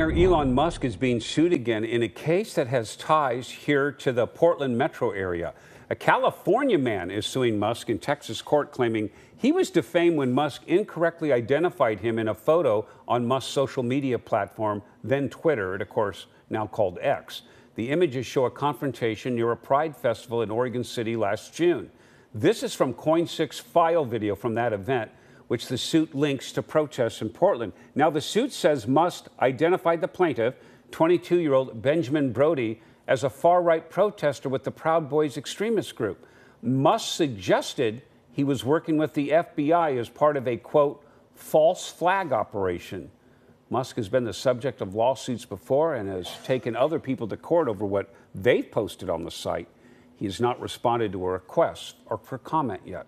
Elon Musk is being sued again in a case that has ties here to the Portland metro area. A California man is suing Musk in Texas court claiming he was defamed when Musk incorrectly identified him in a photo on Musk's social media platform, then Twitter, and of course now called X. The images show a confrontation near a pride festival in Oregon City last June. This is from KOIN 6 file video from that event which the suit links to protests in Portland. Now, the suit says Musk identified the plaintiff, 22 year old Benjamin Brody, as a far right protester with the Proud Boys extremist group. Musk suggested he was working with the FBI as part of a quote, false flag operation. Musk has been the subject of lawsuits before and has taken other people to court over what they've posted on the site. He has not responded to a request or for comment yet.